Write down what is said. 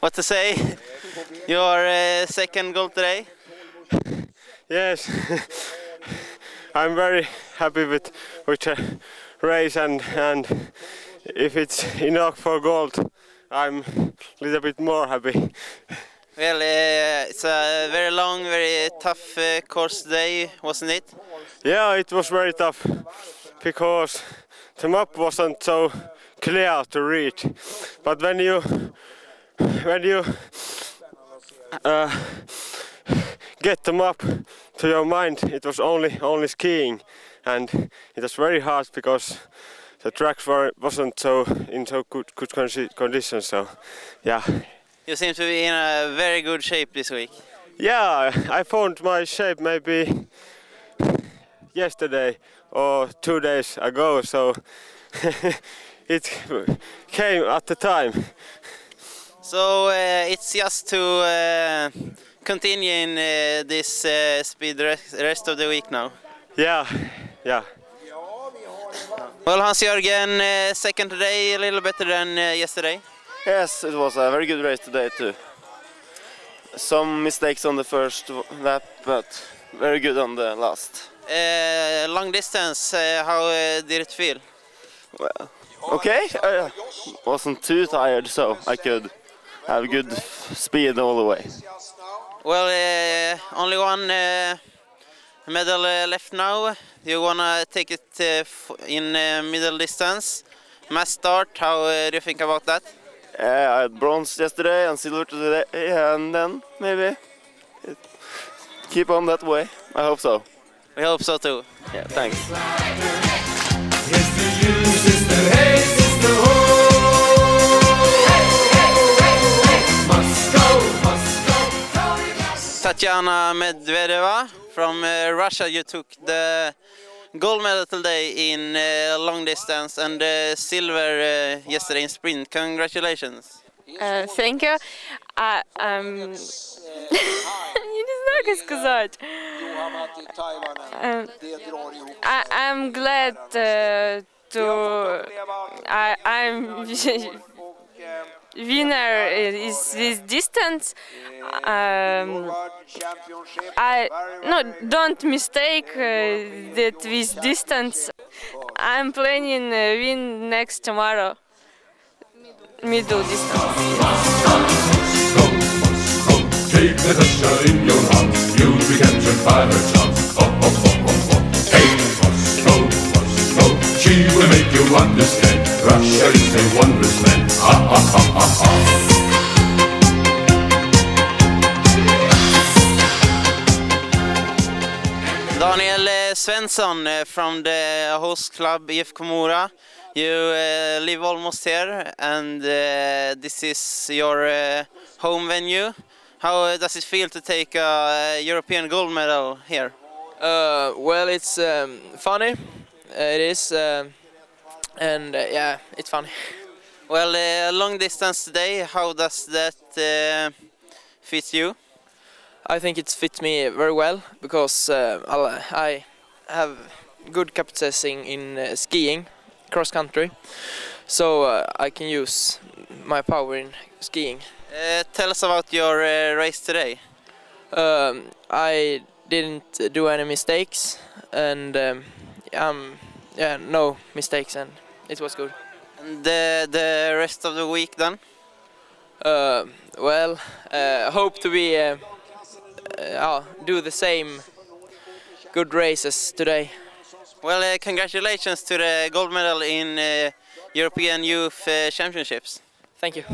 what to say. Your uh, second goal today. Yes, I'm very happy with with the race and and if it's enough for gold, I'm a little bit more happy. Well, uh, it's a very long, very tough uh, course today, wasn't it? Yeah, it was very tough because the map wasn't so clear to read. But when you when you uh, get the map to your mind, it was only only skiing, and it was very hard because the tracks were wasn't so in so good good condition. So, yeah, You seem to be in a very good shape this week. yeah, I found my shape maybe yesterday or two days ago. So it came at the time. So uh, it's just to uh, continue in uh, this uh, speed rest, rest of the week now. Yeah, yeah. Well, Hans-Jörgen, uh, second today, a little better than uh, yesterday. Yes, it was a very good race today too. Some mistakes on the first lap, but very good on the last. Uh, long distance, uh, how uh, did it feel? Well, okay, I wasn't too tired, so I could have good speed all the way. Well, uh, only one uh, medal uh, left now. You wanna take it uh, in uh, middle distance. Mass start, how uh, do you think about that? I had bronze yesterday and silver today, and then maybe it- keep on that way. I hope so. We hope so too. Yeah, thanks. Tatiana Medvedeva from uh, Russia, you took the gold medal today in uh, long distance and uh, silver uh, yesterday in sprint. Congratulations. Э, Thank you. А, эм, Я не знаю, как сказать. Эм, I, I'm glad uh, to. I, I'm winner is this distance. Um, I no don't mistake uh, that with distance. I'm planning uh, win next tomorrow. Middle distance. Svensson uh, from the host club IFK Mora. You uh, live almost here, and uh, this is your home venue. How does it feel to take a European gold medal here? Uh, well, it's um, funny. Uh, it is, uh, and uh, yeah, it's funny. Well, long distance today. How does that fit you? I think it fits me very well because uh, I have good capacities in uh, skiing, cross country, so uh, I can use my power in skiing. Uh, tell us about your uh, race today. Um, I didn't do any mistakes, and um, um, yeah, no mistakes, and it was good. And the, the rest of the week then? Uh, well, uh, hope to be uh, do the same good races today. Well, uh, congratulations to the gold medal in uh, European Youth uh, Championships. Thank you.